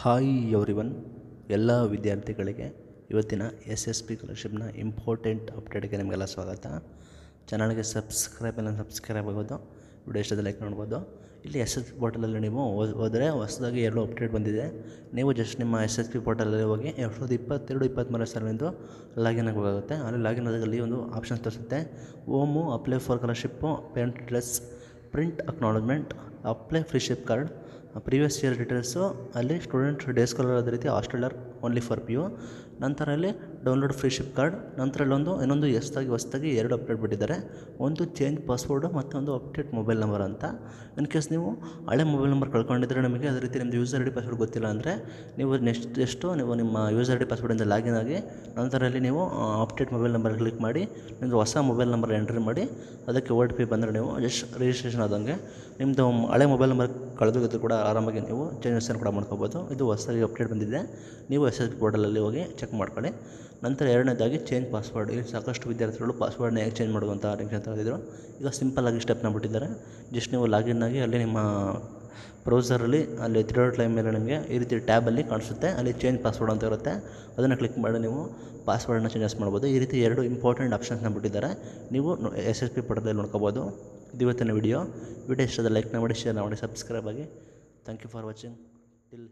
Hi everyone. ಎಲ್ಲ ವಿದ್ಯಾರ್ಥಿಗಳಿಗೆ ಇವತ್ತಿನ ಎಸ್ ಎಸ್ ಪಿ ಸ್ಕಾಲರ್ಶಿಪ್ನ ಇಂಪಾರ್ಟೆಂಟ್ ಅಪ್ಡೇಟ್ಗೆ ನಿಮಗೆಲ್ಲ ಸ್ವಾಗತ. ಚಾನಲ್ಗೆ ಸಬ್ಸ್ಕ್ರೈಬ್ ಎಲ್ಲ ಸಬ್ಸ್ಕ್ರೈಬ್ ಆಗೋದು ವಿಡಿಯೋ ಇಷ್ಟದ ಲೈಕ್ ನೋಡ್ಬೋದು. ಇಲ್ಲಿ ಎಸ್ ಎಸ್ ಪಿ ಪೋರ್ಟಲಲ್ಲಿ ನೀವು ಹೋದರೆ ಹೊಸದಾಗಿ ಎರಡು ಅಪ್ಡೇಟ್ ಬಂದಿದೆ. ನೀವು ಜಸ್ಟ್ ನಿಮ್ಮ ಎಸ್ ಎಸ್ ಪಿ ಪೋರ್ಟಲಲ್ಲಿ ಹೋಗಿ ಎರಡು ಸಾವಿರದ ಇಪ್ಪತ್ತೆರಡು ಇಪ್ಪತ್ತ್ಮೂರು ಸಾಲಿಂದು ಲಾಗಿನ್ ಆಗಬೇಕಾಗುತ್ತೆ. ಅಲ್ಲಿ ಲಾಗಿನ್ ಆದಾಗಲ್ಲಿ ಒಂದು ಆಪ್ಷನ್ಸ್ ತೋರಿಸುತ್ತೆ. ಓಮು apply for scholarship parent dress print acknowledgement apply freeship card previous year details ಅಲ್ಲಿ ಸ್ಟೂಡೆಂಟ್ ಡೇ ಸ್ಕಾಲರ್ ಅದೇ ರೀತಿ hosteller only for P U ನಂತರ ಅಲ್ಲಿ ಡೌನ್ಲೋಡ್ ಫ್ರೀ ಶಿಪ್ ಕಾರ್ಡ್ ನಂತರ ಇಲ್ಲೊಂದು ಇನ್ನೊಂದು ಎಷ್ಟಾಗಿ ಹೊಸ್ದಾಗಿ ಎರಡು ಅಪ್ಡೇಟ್ ಬಿಟ್ಟಿದ್ದಾರೆ. ಒಂದು ಚೇಂಜ್ ಪಾಸ್ವರ್ಡು ಮತ್ತೊಂದು ಅಪ್ಡೇಟ್ ಮೊಬೈಲ್ ನಂಬರ್ ಅಂತ. ಇನ್ ಕೇಸ್ ನೀವು ಹಳೆ ಮೊಬೈಲ್ ನಂಬರ್ ಕಳ್ಕೊಂಡಿದ್ರೆ ನಿಮಗೆ ಅದೇ ರೀತಿ ನಿಮ್ಮದು ಯೂಸರ್ ಐ ಡಿ ಪಾಸ್ವರ್ಡ್ ಗೊತ್ತಿಲ್ಲ ಅಂದರೆ ನೀವು ನೆಕ್ಸ್ಟ್ ಎಷ್ಟು ನೀವು ನಿಮ್ಮ ಯೂಸರ್ ಐ ಡಿ ಪಾಸ್ವರ್ಡಿಂದ ಲಾಗಿನ್ ಆಗಿ, ನಂತರ ಅಲ್ಲಿ ನೀವು ಅಪ್ಡೇಟ್ ಮೊಬೈಲ್ ನಂಬರ್ ಕ್ಲಿಕ್ ಮಾಡಿ ನಿಮ್ಮದು ಹೊಸ ಮೊಬೈಲ್ ನಂಬರ್ ಎಂಟ್ರಿ ಮಾಡಿ, ಅದಕ್ಕೆ ಓ ಟಿ ಪಿ ಬಂದರೆ ನೀವು ಜಸ್ಟ್ ರಿಜಿಸ್ಟ್ರೇಷನ್ ಆದಂಗೆ. ನಿಮ್ಮದು ಹಳೆ ಮೊಬೈಲ್ ನಂಬರ್ ಕಳೆದೋಗಿದ್ದು ಕೂಡ ಆರಾಮಾಗಿ ನೀವು ಚೇಂಜಸನ್ನು ಕೂಡ ಮಾಡ್ಕೋಬೋದು. ಇದು ಹೊಸದಾಗಿ ಅಪ್ಡೇಟ್ ಬಂದಿದೆ. ನೀವು ಎಸ್ ಎಸ್ ಪೋರ್ಟಲಲ್ಲಿ ಹೋಗಿ ಚೆಕ್ ಮಾಡ್ಕೊಳ್ಳಿ. ನಂತರ ಎರಡನೇದಾಗಿ ಚೇಂಜ್ ಪಾಸ್ವರ್ಡ್ ಇಲ್ಲಿ ಸಾಕಷ್ಟು ವಿದ್ಯಾರ್ಥಿಗಳು ಪಾಸ್ವರ್ಡ್ನ ಹೇಗೆ ಚೇಂಜ್ ಮಾಡುವಂಥ ಟೆನ್ಷನ್ ತಗೊಂಡಿದ್ದರು ಈಗ ಸಿಂಪಲ್ಲಾಗಿ ಸ್ಟೆಪ್ನ ಬಿಟ್ಟಿದ್ದಾರೆ. ಜಸ್ಟ್ ನೀವು ಲಾಗಿನ್ ಆಗಿ ಅಲ್ಲಿ ನಿಮ್ಮ ಬ್ರೌಸರಲ್ಲಿ ಅಲ್ಲಿ ತ್ರೀ ಟೈಮ್ ಮೇಲೆ ನಿಮಗೆ ಈ ರೀತಿ ಟ್ಯಾಬಲ್ಲಿ ಕಾಣಿಸುತ್ತೆ. ಅಲ್ಲಿ ಚೇಂಜ್ ಪಾಸ್ವರ್ಡ್ ಅಂತ ಇರುತ್ತೆ. ಅದನ್ನು ಕ್ಲಿಕ್ ಮಾಡಿ ನೀವು ಪಾಸ್ವರ್ಡನ್ನ ಚೇಂಜಸ್ ಮಾಡ್ಬೋದು. ಈ ರೀತಿ ಎರಡು ಇಂಪಾರ್ಟೆಂಟ್ ಆಪ್ಷನ್ಸ್ನ ಬಿಟ್ಟಿದ್ದಾರೆ. ನೀವು ಎಸ್ ಎಸ್ ಪಿ ಪಡೆದಲ್ಲಿ ನೋಡ್ಕೋಬೋದು. ಇದು ಇವತ್ತಿನ ವಿಡಿಯೋ ವಿಡಿಯೋ ಇಷ್ಟದ ಲೈಕ್ನ ಮಾಡಿ ಶೇರ್ನ ಮಾಡಿ ಸಬ್ಸ್ಕ್ರೈಬ್ ಆಗಿ. Thank you for watching till